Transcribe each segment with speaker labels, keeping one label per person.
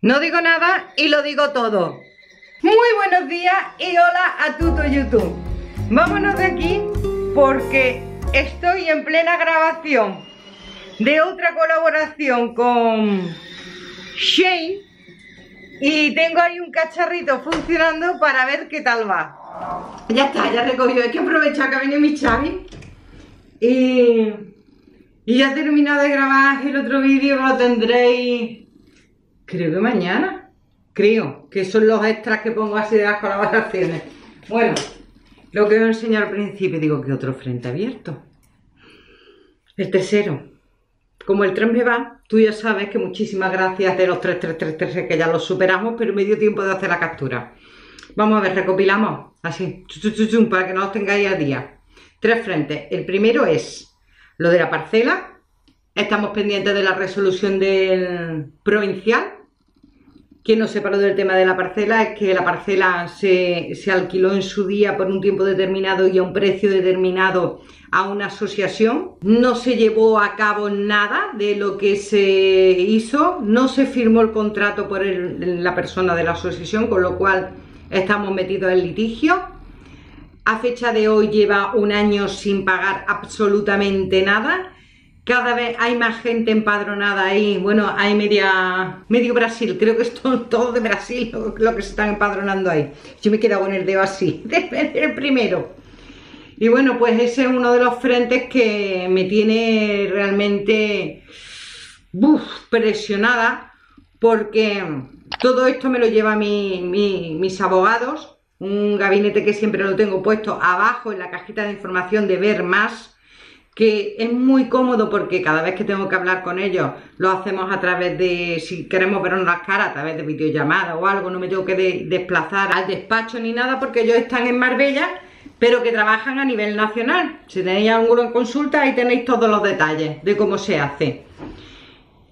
Speaker 1: No digo nada y lo digo todo. Muy buenos días y hola a todo YouTube. Vámonos de aquí porque estoy en plena grabación de otra colaboración con Shane y tengo ahí un cacharrito funcionando para ver qué tal va. Ya está, ya recogido. Hay que aprovechar que ha venido mi Chavi y, y ya he terminado de grabar el otro vídeo lo tendréis Creo que mañana. Creo que son los extras que pongo así de las colaboraciones. Bueno, lo que os enseñado al principio, digo que otro frente abierto. El tercero. Como el tren me va, tú ya sabes que muchísimas gracias de los 3333 que ya los superamos, pero me dio tiempo de hacer la captura. Vamos a ver, recopilamos así, para que no os tengáis a día. Tres frentes. El primero es lo de la parcela. Estamos pendientes de la resolución del provincial quien nos separó del tema de la parcela es que la parcela se, alquiló en su día por un tiempo determinado y a un precio determinado a una asociación. No se llevó a cabo nada de lo que se hizo, no se firmó el contrato por la persona de la asociación, con lo cual estamos metidos en litigio. A fecha de hoy lleva un año sin pagar absolutamente nada cada vez hay más gente empadronada ahí. Bueno, hay media, medio Brasil, creo que es todo, de Brasil lo, que se están empadronando ahí. Yo me quedo con el dedo así, el primero. Y bueno, pues ese es uno de los frentes que me tiene realmente presionada porque todo esto me lo lleva mis abogados, un gabinete que siempre lo tengo puesto abajo en la cajita de información de ver más que es muy cómodo porque cada vez que tengo que hablar con ellos lo hacemos a través de, si queremos vernos las caras, a través de videollamada o algo, no me tengo que desplazar al despacho ni nada porque ellos están en Marbella, pero que trabajan a nivel nacional. Si tenéis alguno en consulta, ahí tenéis todos los detalles de cómo se hace.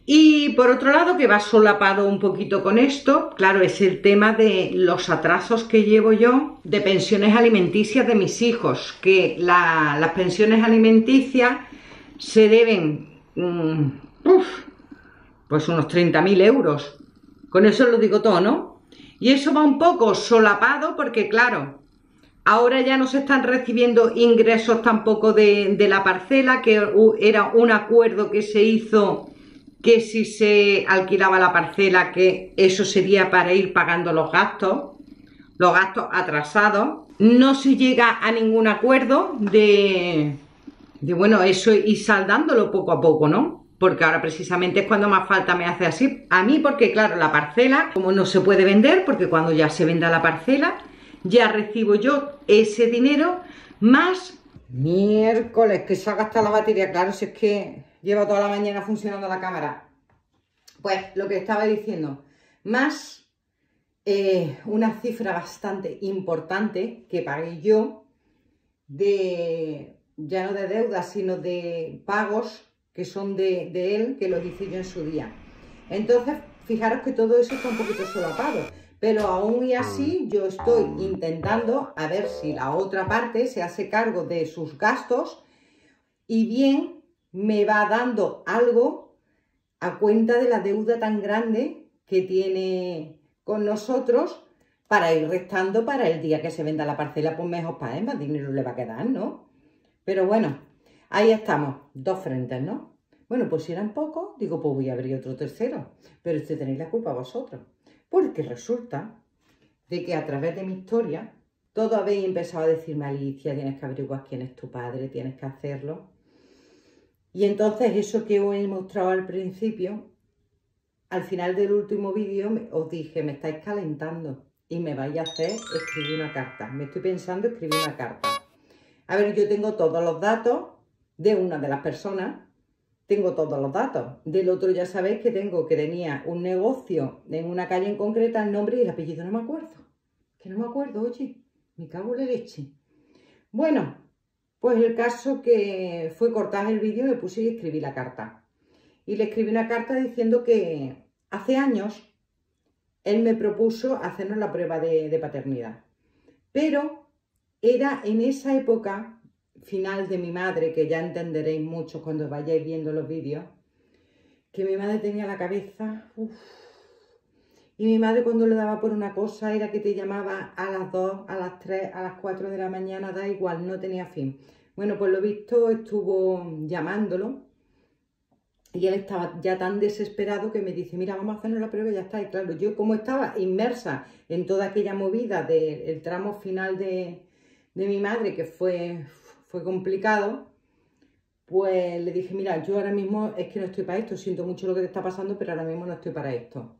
Speaker 1: Y por otro lado, que va solapado un poquito con esto, claro, es el tema de los atrasos que llevo yo de pensiones alimenticias de mis hijos, que las pensiones alimenticias se deben, mm, pues unos 30.000 euros. Con eso lo digo todo, ¿no? Y eso va un poco solapado porque, claro, ahora ya no se están recibiendo ingresos tampoco de la parcela, que era un acuerdo que se hizo que si se alquilaba la parcela, que eso sería para ir pagando los gastos, los gastos atrasados. No se llega a ningún acuerdo de, de bueno, eso y saldándolo poco a poco, ¿no? Porque ahora precisamente es cuando más falta me hace así. A mí, porque claro, la parcela, como no se puede vender, porque cuando ya se venda la parcela, ya recibo yo ese dinero más miércoles que se ha gastado la batería. Claro, si es que Lleva toda la mañana funcionando la cámara. Pues lo que estaba diciendo, más eh, una cifra bastante importante que pagué yo de, ya no de deudas, sino de pagos que son de, de él, que lo hice yo en su día. Entonces, fijaros que todo eso está un poquito solapado. Pero aún y así yo estoy intentando a ver si la otra parte se hace cargo de sus gastos y bien me va dando algo a cuenta de la deuda tan grande que tiene con nosotros para ir restando para el día que se venda la parcela, pues mejor para él, más dinero le va a quedar, ¿no? Pero bueno, ahí estamos, dos frentes, ¿no? Bueno, pues si eran pocos, digo, pues voy a abrir otro tercero. Pero usted tenéis la culpa vosotros. Porque resulta de que a través de mi historia, todo habéis empezado a decirme, Alicia, tienes que averiguar quién es tu padre, tienes que hacerlo. Y entonces eso que os he mostrado al principio, al final del último vídeo os dije, me estáis calentando y me vais a hacer escribir una carta. Me estoy pensando escribir una carta. A ver, yo tengo todos los datos de una de las personas, tengo todos los datos. Del otro ya sabéis que tengo, que tenía un negocio en una calle en concreta, el nombre y el apellido no me acuerdo. Que no me acuerdo, oye, me cago en la leche. Bueno, pues el caso que fue cortar el vídeo, me puse y escribí la carta. Y le escribí una carta diciendo que hace años él me propuso hacernos la prueba de, paternidad. Pero era en esa época final de mi madre, que ya entenderéis mucho cuando vayáis viendo los vídeos, que mi madre tenía la cabeza Y mi madre cuando le daba por una cosa era que te llamaba a las 2, a las 3, a las 4 de la mañana, da igual, no tenía fin. Bueno, pues lo visto estuvo llamándolo y él estaba ya tan desesperado que me dice, mira, vamos a hacernos la prueba y ya está. Y claro, yo como estaba inmersa en toda aquella movida del tramo final de, de mi madre, que fue, fue complicado, pues le dije, mira, yo ahora mismo es que no estoy para esto, siento mucho lo que te está pasando, pero ahora mismo no estoy para esto.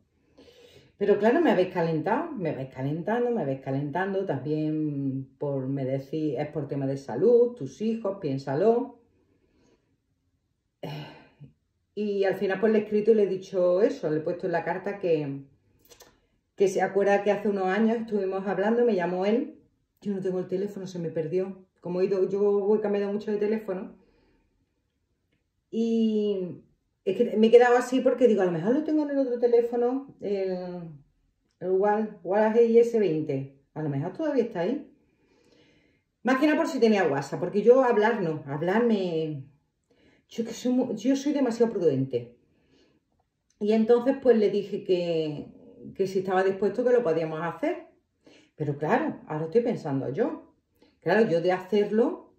Speaker 1: Pero claro, me habéis calentado, me vais calentando, me habéis calentando, también por me decir, es por tema de salud, tus hijos, piénsalo. Y al final pues le he escrito y le he dicho eso, le he puesto en la carta que, que se acuerda que hace unos años estuvimos hablando, me llamó él, yo no tengo el teléfono, se me perdió. Como he ido, yo voy cambiando mucho de teléfono. Y es que me he quedado así porque digo, a lo mejor lo tengo en el otro teléfono, el, el Wallace S20. A lo mejor todavía está ahí. Más que nada por si tenía WhatsApp, porque yo hablar no, hablarme... Yo, que soy, yo soy demasiado prudente. Y entonces pues le dije que, que si estaba dispuesto que lo podíamos hacer. Pero claro, ahora estoy pensando yo. Claro, yo de hacerlo,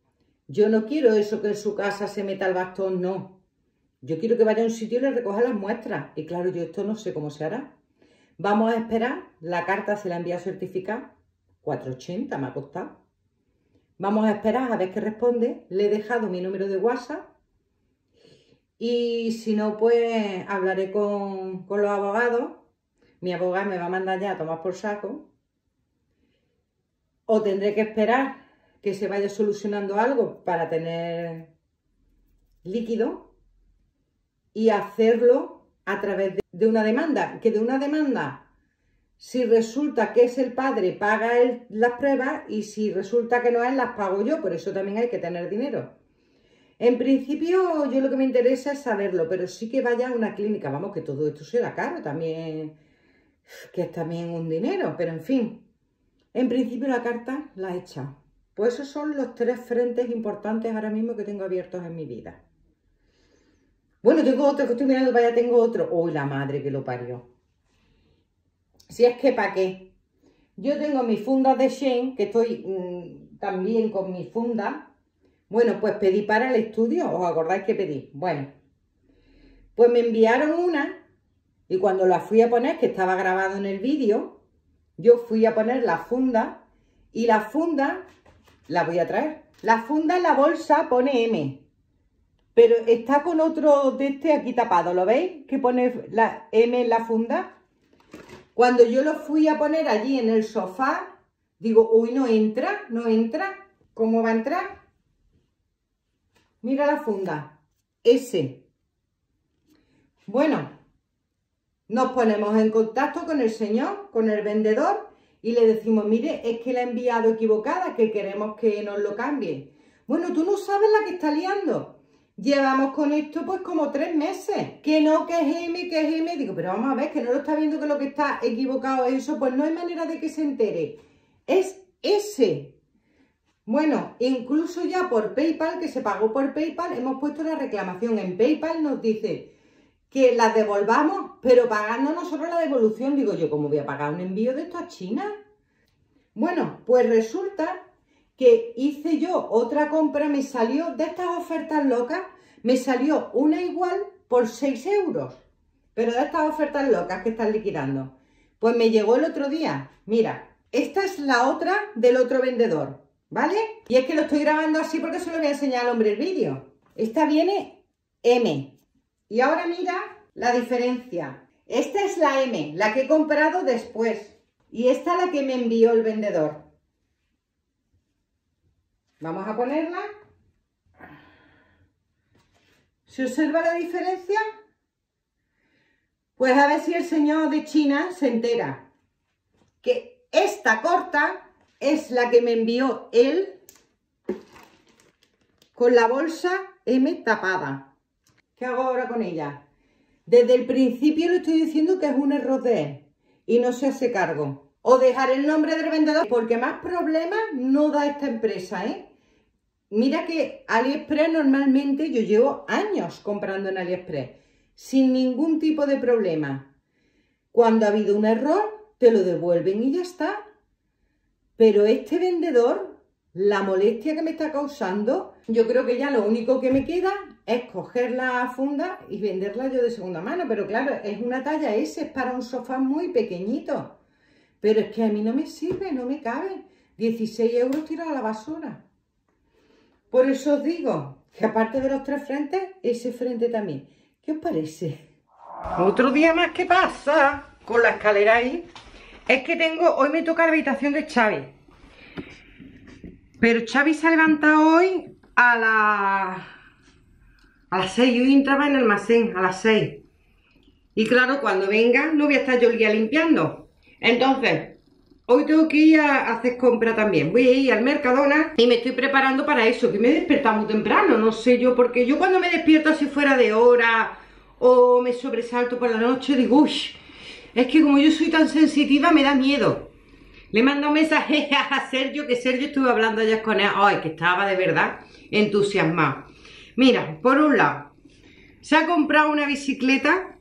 Speaker 1: yo no quiero eso que en su casa se meta el bastón, no. Yo quiero que vaya a un sitio y le recoja las muestras. Y claro, yo esto no sé cómo se hará. Vamos a esperar. La carta se la envía certificada. 480 me ha costado. Vamos a esperar a ver qué responde. Le he dejado mi número de WhatsApp. Y si no, pues hablaré con, con los abogados. Mi abogado me va a mandar ya a tomar por saco. O tendré que esperar que se vaya solucionando algo para tener líquido y hacerlo a través de una demanda. Que de una demanda, si resulta que es el padre, paga él las pruebas y si resulta que no es, las pago yo. Por eso también hay que tener dinero. En principio, yo lo que me interesa es saberlo, pero sí que vaya a una clínica. Vamos, que todo esto será caro también, que es también un dinero, pero en fin. En principio la carta la he hecha. Pues esos son los tres frentes importantes ahora mismo que tengo abiertos en mi vida. Bueno, tengo otro que estoy mirando para allá, tengo otro. Uy, la madre que lo parió. Si es que, ¿para qué? Yo tengo mis fundas de Shane, que estoy mm, también con mis fundas. Bueno, pues pedí para el estudio, ¿os acordáis que pedí? Bueno, pues me enviaron una y cuando la fui a poner, que estaba grabado en el vídeo, yo fui a poner la funda y la funda, la voy a traer. La funda en la bolsa pone M, pero está con otro de este aquí tapado, ¿lo veis? Que pone la M en la funda. Cuando yo lo fui a poner allí en el sofá, digo, uy, no entra, no entra. ¿Cómo va a entrar? Mira la funda, S. Bueno, nos ponemos en contacto con el señor, con el vendedor, y le decimos, mire, es que la he enviado equivocada, que queremos que nos lo cambie. Bueno, tú no sabes la que está liando. Llevamos con esto pues como tres meses. Que no, que M, que M. Digo, pero vamos a ver, que no lo está viendo que lo que está equivocado es eso. Pues no hay manera de que se entere. Es S. Bueno, incluso ya por PayPal, que se pagó por PayPal, hemos puesto la reclamación. En PayPal nos dice que la devolvamos, pero pagando nosotros la devolución. Digo yo, ¿cómo voy a pagar un envío de esto a China? Bueno, pues resulta que hice yo otra compra, me salió de estas ofertas locas, me salió una igual por 6 euros. Pero de estas ofertas locas que están liquidando. Pues me llegó el otro día. Mira, esta es la otra del otro vendedor, ¿vale? Y es que lo estoy grabando así porque se lo voy a enseñar al hombre el vídeo. Esta viene M. Y ahora mira la diferencia. Esta es la M, la que he comprado después. Y esta la que me envió el vendedor. Vamos a ponerla. ¿Se observa la diferencia? Pues a ver si el señor de China se entera. Que esta corta es la que me envió él con la bolsa M tapada. ¿Qué hago ahora con ella? Desde el principio le estoy diciendo que es un error de él y no se hace cargo. O dejar el nombre del vendedor porque más problemas no da esta empresa, ¿eh? Mira que AliExpress normalmente yo llevo años comprando en AliExpress sin ningún tipo de problema. Cuando ha habido un error, te lo devuelven y ya está. Pero este vendedor, la molestia que me está causando, yo creo que ya lo único que me queda es coger la funda y venderla yo de segunda mano. Pero claro, es una talla S, es para un sofá muy pequeñito. Pero es que a mí no me sirve, no me cabe. 16 euros tirado a la basura. Por eso os digo que aparte de los tres frentes, ese frente también. ¿Qué os parece? Otro día más que pasa con la escalera ahí es que tengo, hoy me toca la habitación de Xavi. Pero Xavi se ha levantado hoy a las a las 6. Yo entraba en el almacén a las 6. Y claro, cuando venga no voy a estar yo el día limpiando. Entonces, hoy tengo que ir a hacer compra también. Voy a ir al Mercadona y me estoy preparando para eso, que me he despertado muy temprano. No sé yo, porque yo cuando me despierto así fuera de hora o me sobresalto por la noche, digo, uy, es que como yo soy tan sensitiva me da miedo. Le mando un mensaje a Sergio, que Sergio estuve hablando ayer con él, ay, que estaba de verdad entusiasmado. Mira, por un lado, se ha comprado una bicicleta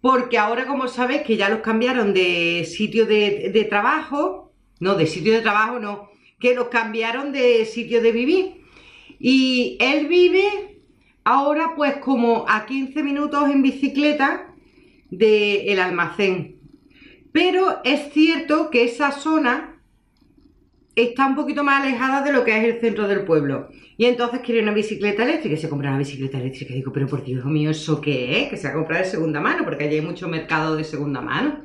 Speaker 1: porque ahora como sabes que ya los cambiaron de sitio de, de trabajo, no, de sitio de trabajo no, que los cambiaron de sitio de vivir. Y él vive ahora pues como a 15 minutos en bicicleta del almacén. Pero es cierto que esa zona está un poquito más alejada de lo que es el centro del pueblo. Y entonces quiere una bicicleta eléctrica y se compra una bicicleta eléctrica. Y digo, pero por Dios mío, ¿eso qué es? Que se ha comprado de segunda mano, porque allí hay mucho mercado de segunda mano.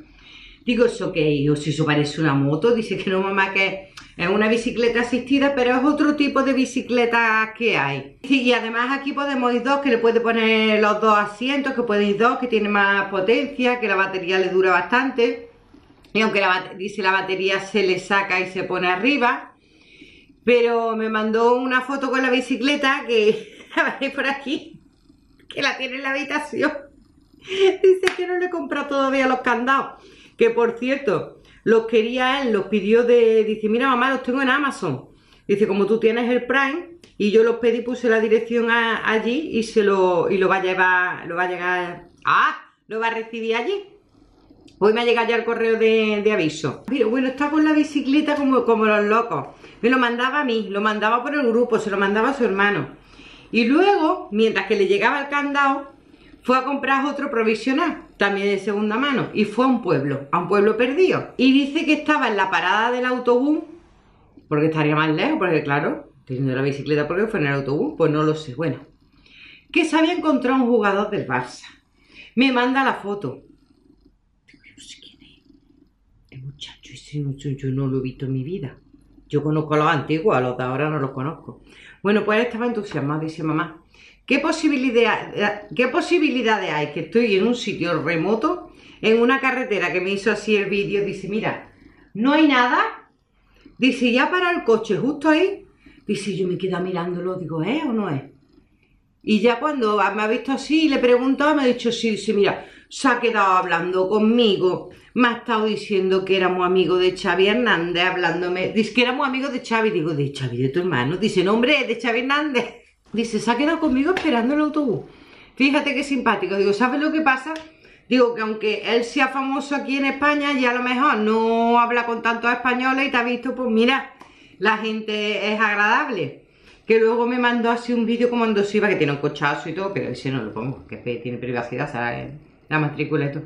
Speaker 1: Digo, ¿eso qué es? si eso parece una moto. Dice que no, mamá, que es una bicicleta asistida, pero es otro tipo de bicicleta que hay. Y además aquí podemos ir dos, que le puede poner los dos asientos, que puede ir dos, que tiene más potencia, que la batería le dura bastante. Y aunque la, dice la batería se le saca y se pone arriba. Pero me mandó una foto con la bicicleta que la por aquí. Que la tiene en la habitación. Dice que no le compra todavía los candados. Que por cierto, los quería él, los pidió de... Dice, mira mamá, los tengo en Amazon. Dice, como tú tienes el Prime, y yo los pedí, puse la dirección allí y se lo, y lo va a llevar, lo va a llegar... ¡Ah! Lo va a recibir allí. Hoy me ha llegado ya el correo de, aviso. Pero bueno, está con la bicicleta como, como los locos. Me lo mandaba a mí, lo mandaba por el grupo, se lo mandaba a su hermano. Y luego, mientras que le llegaba el candado, fue a comprar otro provisional, también de segunda mano, y fue a un pueblo, a un pueblo perdido. Y dice que estaba en la parada del autobús, porque estaría más lejos, porque claro, teniendo la bicicleta porque fue en el autobús, pues no lo sé. Bueno, que se había encontrado un jugador del Barça. Me manda la foto. Yo no lo he visto en mi vida. Yo conozco a los antiguos, a los de ahora no los conozco. Bueno, pues estaba entusiasmado, dice mamá. ¿Qué, posibilidad, ¿Qué posibilidades hay que estoy en un sitio remoto, en una carretera que me hizo así el vídeo? Dice, mira, no hay nada. Dice, ya para el coche justo ahí. Dice, yo me quedo mirándolo, digo, ¿es o no es? Y ya cuando me ha visto así, le he preguntado, me ha dicho, sí, dice, mira, se ha quedado hablando conmigo, me ha estado diciendo que éramos amigos de Xavi Hernández, hablándome, dice que éramos amigos de Xavi, digo, ¿de Xavi de tu hermano? Dice, no hombre, de Xavi Hernández. Dice, se ha quedado conmigo esperando el autobús. Fíjate qué simpático. Digo, ¿sabes lo que pasa? Digo que aunque él sea famoso aquí en España y a lo mejor no habla con tantos españoles y te ha visto, pues mira, la gente es agradable. Que luego me mandó así un vídeo como cuando se iba, que tiene un cochazo y todo, pero ese no lo pongo, que tiene privacidad, ¿sabes? La matrícula y todo.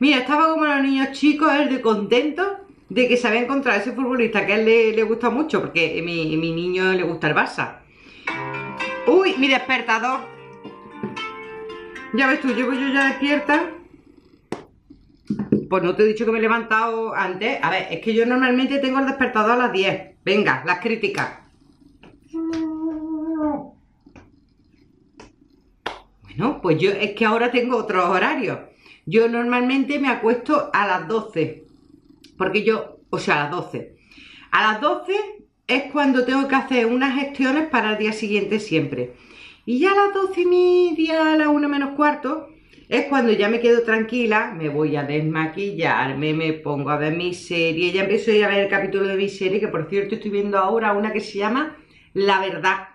Speaker 1: Mira, estaba como los niños chicos, él de contento de que se había encontrado ese futbolista que a él le, gusta mucho, porque a mi, mi niño le gusta el Barça. ¡Uy! Mi despertador. Ya ves tú, llevo yo ya despierta. Pues no te he dicho que me he levantado antes. A ver, es que yo normalmente tengo el despertador a las 10. Venga, las críticas. Bueno, pues yo es que ahora tengo otros horarios. Yo normalmente me acuesto a las 12. Porque yo, o sea, a las 12. A las 12 es cuando tengo que hacer unas gestiones para el día siguiente siempre. Y ya a las 12 y media, a las 1 menos cuarto, es cuando ya me quedo tranquila, me voy a desmaquillarme, me pongo a ver mi serie, ya empiezo a a ver el capítulo de mi serie, que por cierto estoy viendo ahora una que se llama La Verdad.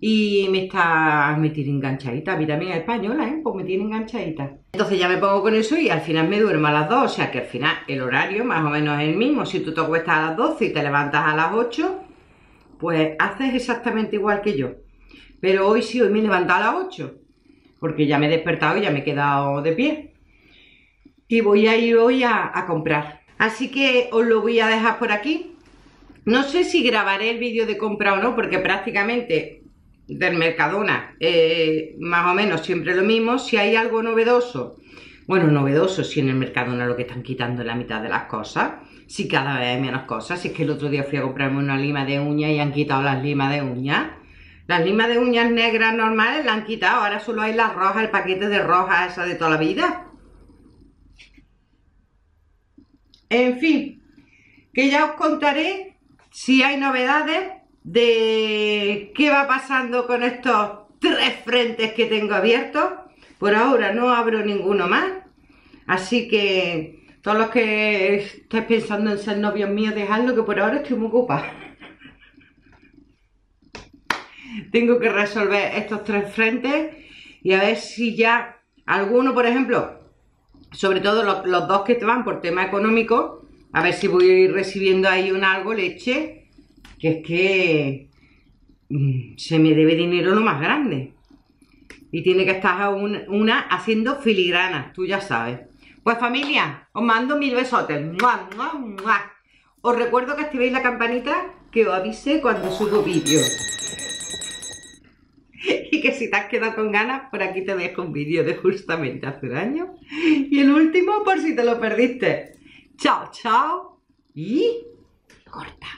Speaker 1: Y me está, me tiene enganchadita, a mí también es española, ¿eh? pues me tiene enganchadita. Entonces ya me pongo con eso y al final me duermo a las 2, o sea que al final el horario más o menos es el mismo, si tú te acuestas a las 12 y te levantas a las 8, pues haces exactamente igual que yo. Pero hoy sí, hoy me he levantado a las 8, porque ya me he despertado y ya me he quedado de pie. Y voy a ir hoy a, a comprar. Así que os lo voy a dejar por aquí. No sé si grabaré el vídeo de compra o no, porque prácticamente del Mercadona, eh, más o menos siempre lo mismo. Si hay algo novedoso, bueno, novedoso, si en el Mercadona lo que están quitando la mitad de las cosas, si cada vez hay menos cosas. Si es que el otro día fui a comprarme una lima de uñas y han quitado las limas de uñas. Las limas de uñas negras normales las han quitado, ahora solo hay las rojas, el paquete de rojas esa de toda la vida. En fin, que ya os contaré si hay novedades de qué va pasando con estos tres frentes que tengo abiertos. Por ahora no abro ninguno más. Así que todos los que estéis pensando en ser novios míos, dejadlo que por ahora estoy muy ocupada. tengo que resolver estos tres frentes y a ver si ya alguno, por ejemplo, sobre todo los, los dos que te van por tema económico, a ver si voy recibiendo ahí un algo leche que es que mm, se me debe dinero lo más grande. Y tiene que estar una haciendo filigranas, tú ya sabes. Pues familia, os mando mil besotes. Os recuerdo que activéis la campanita que os avise cuando subo vídeo. Y que si te has quedado con ganas, por aquí te dejo un vídeo de justamente hace un año. Y el último por si te lo perdiste. Chao, chao. Y corta.